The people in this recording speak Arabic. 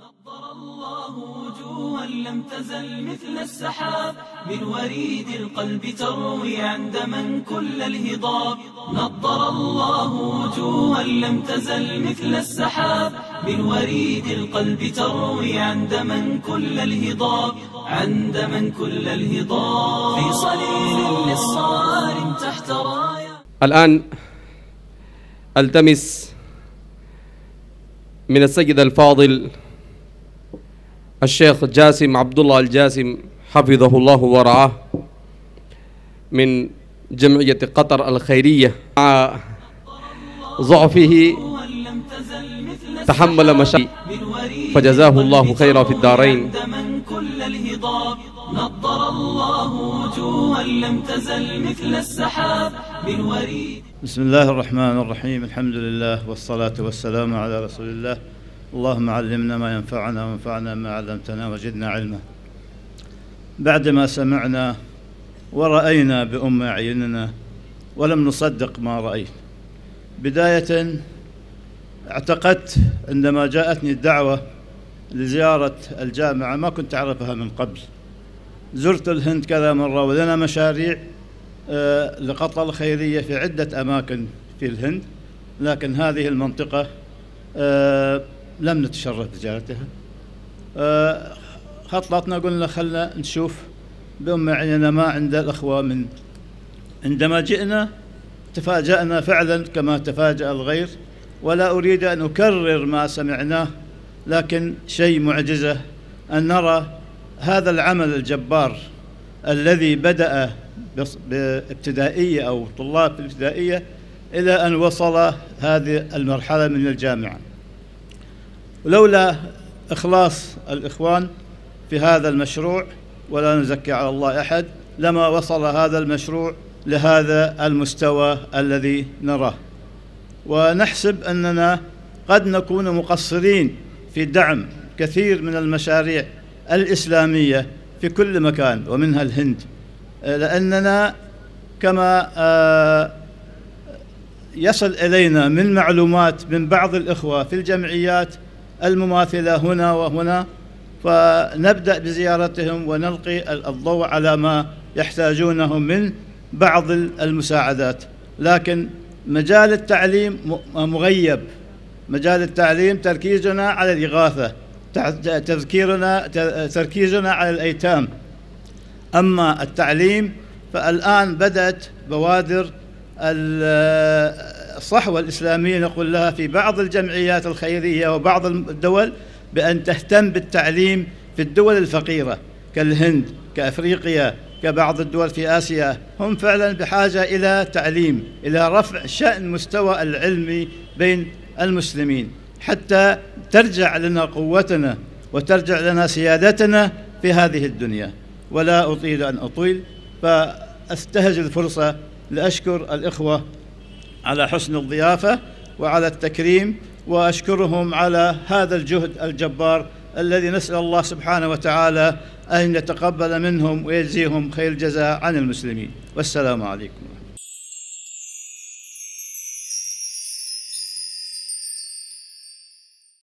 نضر الله وجوها لم تزل مثل السحاب. من وريد القلب تروي عندما كل الهضاب. نضر الله وجوها لم تزل مثل السحاب. من وريد القلب تروي عندما كل الهضاب. عندما كل الهضاب. في صليل للصارم تحت راية. الآن ألتمس من السيد الفاضل الشيخ جاسم عبد الله الجاسم حفظه الله ورعاه من جمعية قطر الخيرية. مع ضعفه تحمل مشاكل. فجزاه الله خيرا في الدارين. نضر الله وجوها لم تزل مثل السحاب من وريد بسم الله الرحمن الرحيم. الحمد لله والصلاة والسلام على رسول الله. اللهم علمنا ما ينفعنا وانفعنا ما علمتنا وزدنا علما. بعدما سمعنا ورأينا بأم أعيننا ولم نصدق ما رأينا بداية اعتقدت عندما جاءتني الدعوة لزيارة الجامعة ما كنت أعرفها من قبل. زرت الهند كذا مرة ولنا مشاريع آه، لقطر الخيرية في عدة أماكن في الهند لكن هذه المنطقة آه، لم نتشرف بزيارتها. آه، خططنا قلنا خلنا نشوف. بأم عيننا ما عند الأخوة من عندما جئنا تفاجأنا فعلا كما تفاجأ الغير. ولا أريد أن أكرر ما سمعناه لكن شيء معجزة أن نرى هذا العمل الجبار الذي بدأ بابتدائية أو طلاب الابتدائية إلى أن وصل هذه المرحلة من الجامعة. ولولا إخلاص الإخوان في هذا المشروع ولا نزكي على الله أحد لما وصل هذا المشروع لهذا المستوى الذي نراه. ونحسب أننا قد نكون مقصرين في دعم كثير من المشاريع الإسلامية في كل مكان ومنها الهند. لأننا كما آه، يصل إلينا من معلومات من بعض الإخوة في الجمعيات المماثلة هنا وهنا فنبدأ بزيارتهم ونلقي الضوء على ما يحتاجونه من بعض المساعدات. لكن مجال التعليم مغيب. مجال التعليم تركيزنا على الإغاثة تذكيرنا تركيزنا على الأيتام. أما التعليم فالآن بدأت بوادر الصحوة الإسلامية نقول لها في بعض الجمعيات الخيرية وبعض الدول بأن تهتم بالتعليم في الدول الفقيرة كالهند كأفريقيا كبعض الدول في آسيا. هم فعلا بحاجة إلى تعليم إلى رفع شأن مستوى العلمي بين المسلمين. حتى ترجع لنا قوتنا وترجع لنا سيادتنا في هذه الدنيا. ولا أطيل أن أطيل فأستهج الفرصة لأشكر الإخوة على حسن الضيافة وعلى التكريم وأشكرهم على هذا الجهد الجبار الذي نسأل الله سبحانه وتعالى أن يتقبل منهم ويجزيهم خير الجزاء عن المسلمين. والسلام عليكم.